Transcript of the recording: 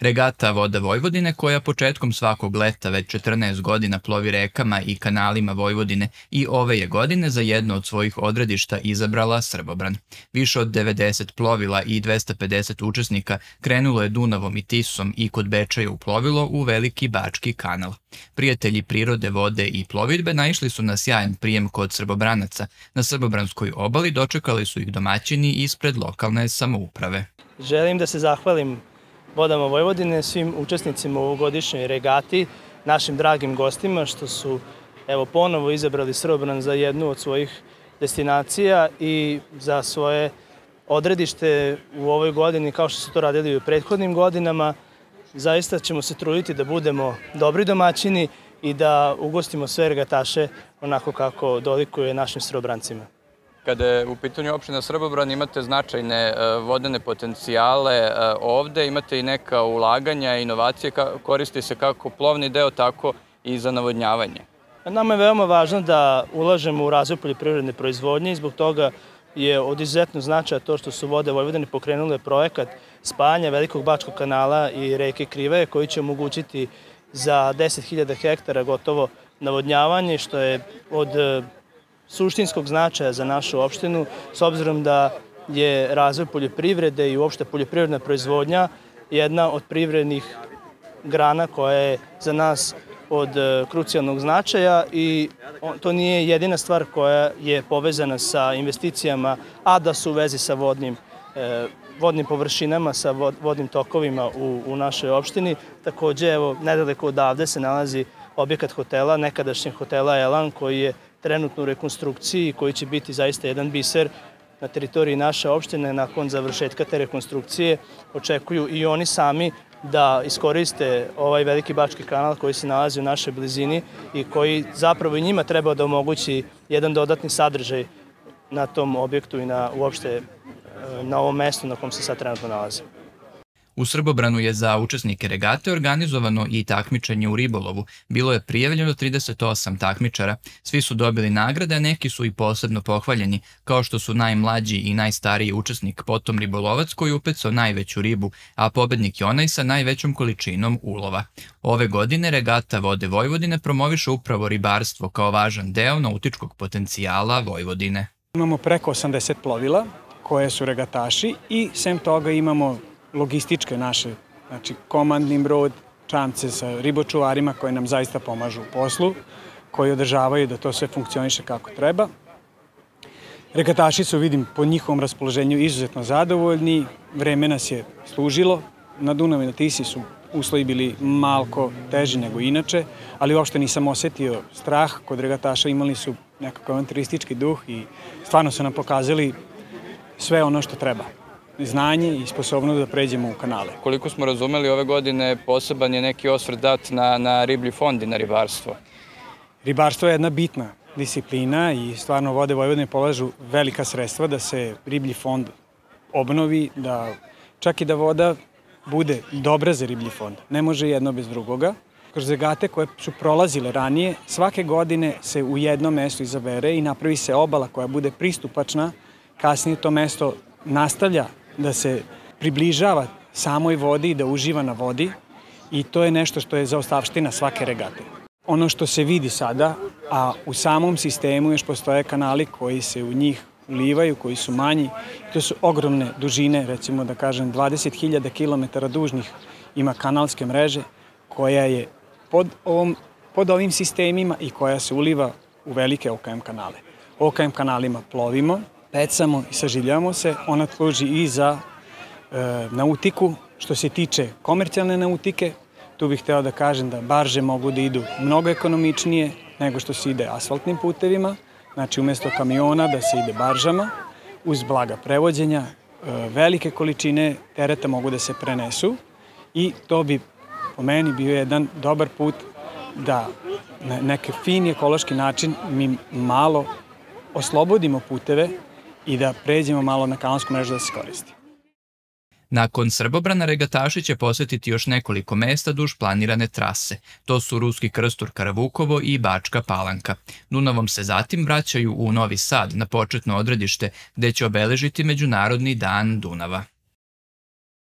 Regata Voda Vojvodine koja početkom svakog leta već 14 godina plovi rekama i kanalima Vojvodine i ove je godine za jedno od svojih odredišta izabrala Srbobran. Više od 90 plovila i 250 učesnika krenulo je Dunavom i Tisom i kod Bečaja uplovilo u Veliki Bački kanal. Prijatelji prirode, vode i plovidbe naišli su na sjajan prijem kod srbobranaca. Na srbobranskoj obali dočekali su ih domaćini ispred lokalne samouprave. Želim da se zahvalim vodama Vojvodine, svim učesnicima u ovogodišnjoj regati, našim dragim gostima što su evo ponovo izabrali Srbobran za jednu od svojih destinacija i za svoje odredište u ovoj godini kao što su to radili u prethodnim godinama. Zaista ćemo se truditi da budemo dobri domaćini i da ugostimo sve regataše onako kako dolikuje našim srbobrancima. Kada je u pitanju opština Srbobran imate značajne e, vodene potencijale e, ovde, imate i neka ulaganja, inovacije, koristi se kako plovni deo, tako i za navodnjavanje. Nama je veoma važno da ulažemo u razvoj poljoprivredne proizvodnje i zbog toga je od izuzetno značaja to što su vode Vojvodine pokrenule projekat spajanja Velikog Bačkog kanala i reke Krive koji će omogućiti za 10.000 hektara gotovo navodnjavanje što je od suštinskog značaja za našu opštinu, s obzirom da je razvoj poljoprivrede i uopšte poljoprivredna proizvodnja jedna od privrednih grana koja je za nas od e, krucijalnog značaja i to nije jedina stvar koja je povezana sa investicijama, a da su u vezi sa vodnim, e, vodnim površinama, sa vodnim tokovima u, u našoj opštini. Takođe, evo, nedaleko odavde se nalazi objekat hotela, nekadašnjeg hotela Elan, koji je trenutno u rekonstrukciji koji će biti zaista jedan biser na teritoriji naše opštine nakon završetka te rekonstrukcije. Očekuju i oni sami da iskoriste ovaj veliki bački kanal koji se nalazi u našoj blizini i koji zapravo i njima treba da omogući jedan dodatni sadržaj na tom objektu i na uopšte e, na ovom mestu na kom se sad trenutno nalazi. U Srbobranu je za učesnike regate organizovano i takmičenje u ribolovu. Bilo je prijavljeno 38 takmičara. Svi su dobili nagrade, a neki su i posebno pohvaljeni, kao što su najmlađi i najstariji učesnik, potom ribolovac koji upecao najveću ribu, a pobednik je onaj sa najvećom količinom ulova. Ove godine regata Vode Vojvodine promoviše upravo ribarstvo kao važan deo nautičkog potencijala Vojvodine. Imamo preko 80 plovila koje su regataši i sem toga imamo logističke naše, znači komandni brod, čamce sa ribočuvarima koje nam zaista pomažu u poslu, koji održavaju da to sve funkcioniše kako treba. Regataši su, vidim, po njihovom raspoloženju izuzetno zadovoljni, vreme nas je služilo, na Dunavu i na Tisi su uslovi bili malko teži nego inače, ali uopšte nisam osetio strah, kod regataša imali su nekako avanturistički duh i stvarno su nam pokazali sve ono što treba znanje i sposobnost da pređemo u kanale. Koliko smo razumeli ove godine poseban je neki osvrt dat na, na riblji fond i na ribarstvo. Ribarstvo je jedna bitna disciplina i stvarno vode Vojvodine polažu velika sredstva da se riblji fond obnovi, da čak i da voda bude dobra za riblji fond. Ne može jedno bez drugoga. Kroz regate koje su prolazile ranije, svake godine se u jedno mesto izabere i napravi se obala koja bude pristupačna, kasnije to mesto nastavlja da se približava samoj vodi i da uživa na vodi i to je nešto što je zaostavština svake regate. Ono što se vidi sada, a u samom sistemu još postoje kanali koji se u njih ulivaju, koji su manji, to su ogromne dužine, recimo da kažem 20.000 km dužnih ima kanalske mreže koja je pod, ovom, pod ovim sistemima i koja se uliva u velike OKM kanale. OKM kanalima plovimo, pecamo i saživljavamo se. Ona služi i za e, nautiku. Što se tiče komercijalne nautike, tu bih hteo da kažem da barže mogu da idu mnogo ekonomičnije nego što se ide asfaltnim putevima. Znači, umesto kamiona da se ide baržama, uz blaga prevođenja, e, velike količine tereta mogu da se prenesu i to bi po meni bio jedan dobar put da na neki fin ekološki način mi malo oslobodimo puteve i da pređemo malo na kanalsku mrežu da se koristi. Nakon Srbobrana regataši će posetiti još nekoliko mesta duž planirane trase. To su Ruski krstur Karavukovo i Bačka Palanka. Dunavom se zatim vraćaju u Novi Sad na početno odredište gde će obeležiti Međunarodni dan Dunava.